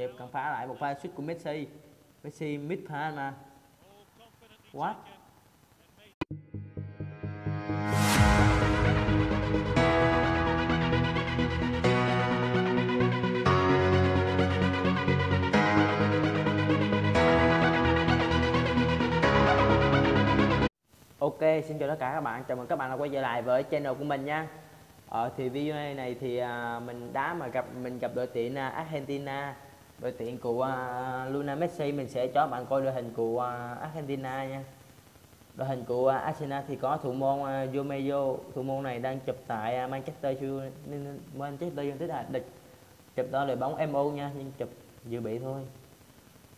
chẹp cản phá lại một pha sút của Messi. Messi mid pha mà. What? Ok, xin chào tất cả các bạn, chào mừng các bạn đã quay trở lại với channel của mình nha. Ờ, thì video này, thì à, mình đá mà gặp mình gặp đội tuyển à, Argentina đội tuyển của uh, Luna Messi mình sẽ cho bạn coi đội hình của uh, Argentina nha. Đội hình của uh, Arsenal thì có thủ môn uh, Jomeyo thủ môn này đang chụp tại uh, Manchester United Manchester United à, địch. Chụp đó là bóng MU nha nhưng chụp dự bị thôi.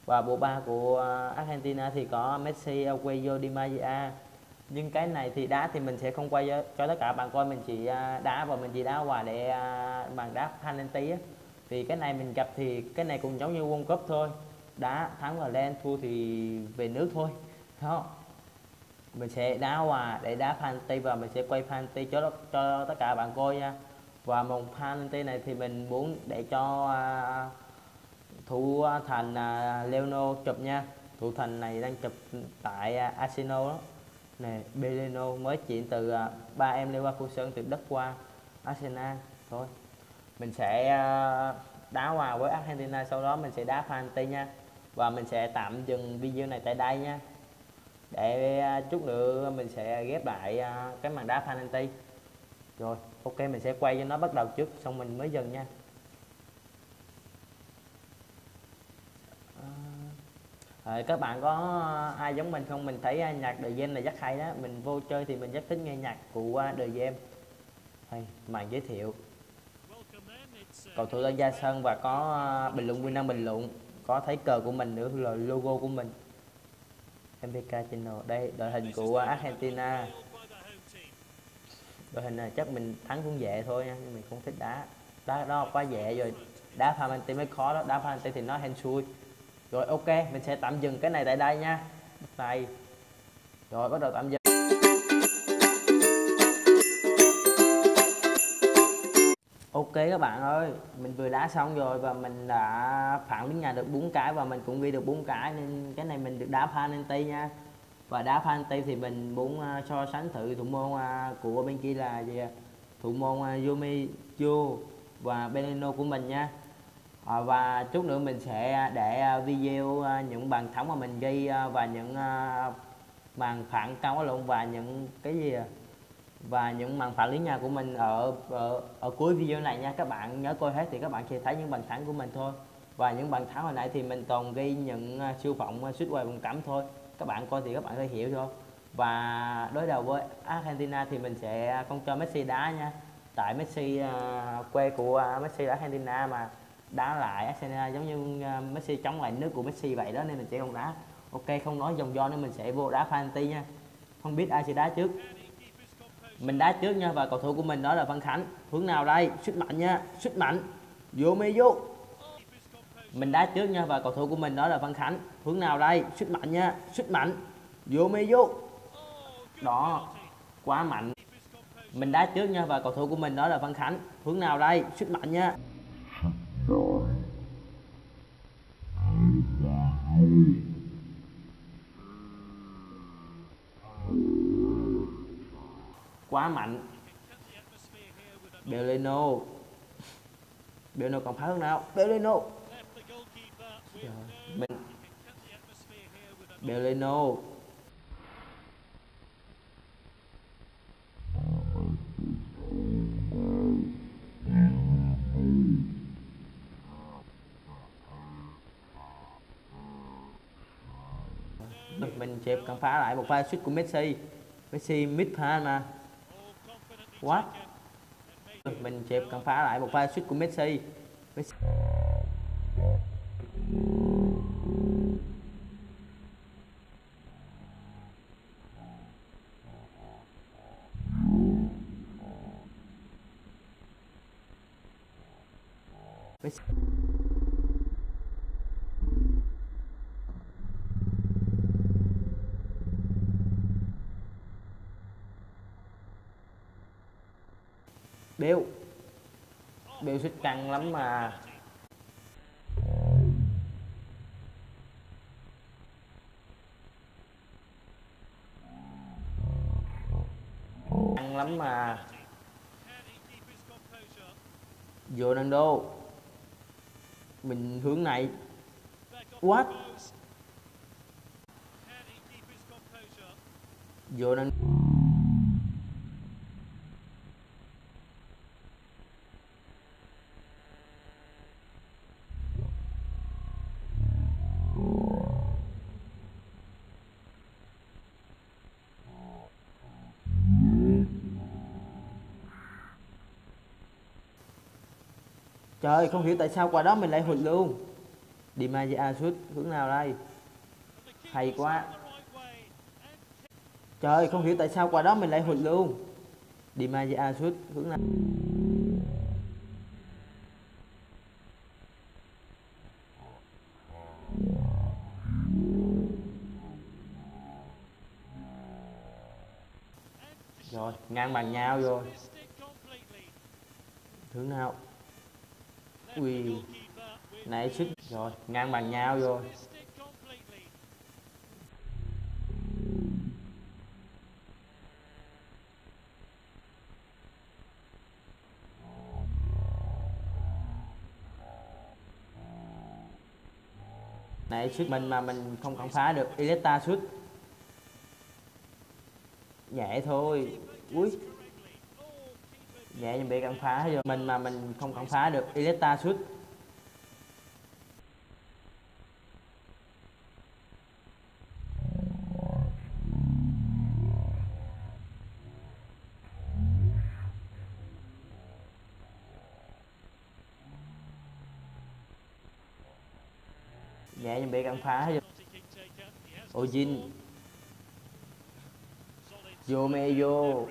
Và bộ ba của uh, Argentina thì có Messi, Aguero, Di Maria. Nhưng cái này thì đá thì mình sẽ không quay cho, tất cả bạn coi. Mình chỉ đá và mình chỉ đá hòa để à, bằng đá penalty á vì cái này mình gặp thì cái này cũng giống như World Cup thôi. Đá thắng là lên thua thì về nước thôi. Đó. Mình sẽ đá hòa để đá penalty và mình sẽ quay penalty cho cho tất cả bạn coi nha. Và một penalty này thì mình muốn để cho à, thủ thành à, Leono chụp nha. Thủ thành này đang chụp tại à, Arsenal đó. Nè Beleno mới chuyển từ à, ba em Leverkusen từ đất qua Arsenal. Thôi mình sẽ ờ, đá hòa với Argentina sau đó mình sẽ đá penalty nha và mình sẽ tạm dừng video này tại đây nha để ờ, chút nữa mình sẽ ghép lại ờ, cái màn đá penalty rồi ok mình sẽ quay cho nó bắt đầu trước xong mình mới dừng nha À, các bạn có ai giống mình không? Mình thấy nhạc The Game là rất hay đó. Mình vô chơi thì mình rất thích nghe nhạc của The Game. Hay, màn giới thiệu. Cầu thủ lên ra sân và có ờ, bình luận viên đang bình luận. Có thấy cờ của mình nữa là logo của mình. MPK Channel. Đây, đội hình của Argentina. Đội hình này chắc mình thắng cũng dễ thôi nha, nhưng mình không thích đá. Đá đó quá dễ rồi. Đá penalty mới khó đó, đá penalty thì nó hên xui rồi ok mình sẽ tạm dừng cái này tại đây nha này rồi bắt đầu tạm dừng ok các bạn ơi. Mình vừa đá xong rồi và mình đã phản đến nhà được bốn cái và mình cũng ghi được bốn cái nên cái này mình được đá penalty nha. Và đá penalty thì mình muốn uh, so sánh thử thủ môn uh, của bên kia là gì thủ môn à, uh, Yumi Chu và Benino của mình nha. À, và chút nữa mình sẽ để video những bàn thắng mà mình ghi và những màn phản cao lộn và những cái gì và những màn phản lý nhà của mình ở, ở ở cuối video này nha các bạn nhớ coi hết thì các bạn sẽ thấy những bàn thắng của mình thôi. Và những bàn thắng hồi nãy thì mình toàn ghi những à, siêu phỏng à, suýt quay vùng cấm thôi. Các bạn coi thì các bạn sẽ hiểu thôi và đối đầu với Argentina thì mình sẽ không cho Messi đá nha. Tại Messi uh, quê của uh, Messi ở Argentina mà đá lại Argentina giống như uh, Messi chống lại nước của Messi vậy đó nên mình sẽ không đá. Ok không nói dòng do nên mình sẽ vô đá Fanti nha. Không biết ai sẽ đá trước mình đá trước nha, và cầu thủ của mình đó là Văn Khánh. Hướng nào đây? Sức mạnh nha sức mạnh. Vô mê vô. Mình đá trước nha, và cầu thủ của mình đó là Văn Khánh. Hướng nào đây? Sức mạnh nha sức mạnh. Vô mê vô. Đó, quá mạnh. Mình đá trước nha, và cầu thủ của mình đó là Văn Khánh. Hướng nào đây? Sức mạnh nha. Quá mạnh. Beleno. Beleno còn phá hướng nào? Beleno. Mình. Beleno. Mình chẹp cầm phá lại một pha suýt của Messi. Messi mid pha mà quá mình chẹp cần phá lại một pha suýt của Messi. Messi Bill Bill xích căng lắm mà. Căng lắm mà. Vô nâng đô Mình hướng này. What? Vô nâng đô Trời không hiểu tại sao qua đó mình lại hụt luôn. Di Maria sút hướng nào đây? Hay quá. Trời không hiểu tại sao qua đó mình lại hụt luôn. Di Maria sút hướng nào? Rồi, ngang bằng nhau rồi. Hướng nào? Ui, Nãy sức rồi, Ngang bằng nhau rồi. Nãy sức mình mà mình không còn phá được Ileta xuất Nhẹ thôi. Ui. Dạ, Nhẹ nhưng bị cản phá rồi Mình mà mình không cản phá được. Ileta suốt Nhẹ dạ, nhưng bị cản phá rồi Ojin Yomeyo vô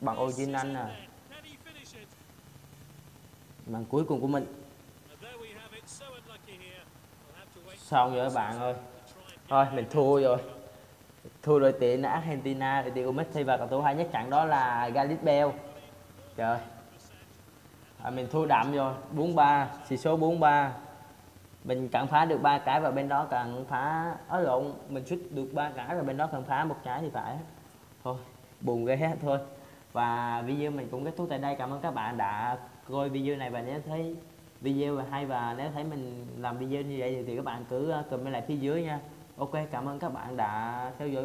bằng Ojin anh à. Màn cuối cùng của mình. Xong rồi bạn ơi. Thôi, mình thua rồi. Thua đội tuyển Argentina, đội tuyển của Messi và cầu thủ hay nhất trận đó là Gareth Bale trời. À, mình thua đậm rồi 43 chỉ số 43 mình cản phá được ba cái và bên đó cần phá ở lộn mình xuất được ba cái và bên đó cần phá một cái thì phải. Thôi buồn ghê hết thôi. Và video mình cũng kết thúc tại đây. Cảm ơn các bạn đã coi video này. Và nếu thấy video hay và nếu thấy mình làm video như vậy thì các bạn cứ ờ, comment lại phía dưới nha. Ok cảm ơn các bạn đã theo dõi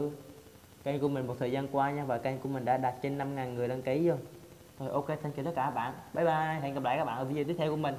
kênh của mình một thời gian qua nha. Và kênh của mình đã đạt trên 5.000 người đăng ký rồi rồi ok, thank you tất cả các bạn. Bye bye, hẹn gặp lại các bạn ở video tiếp theo của mình.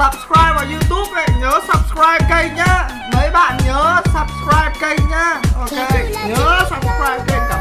subscribe vào youtube này nhớ subscribe kênh nhá. Mấy bạn nhớ subscribe kênh nhá. Ok nhớ subscribe kênh cả.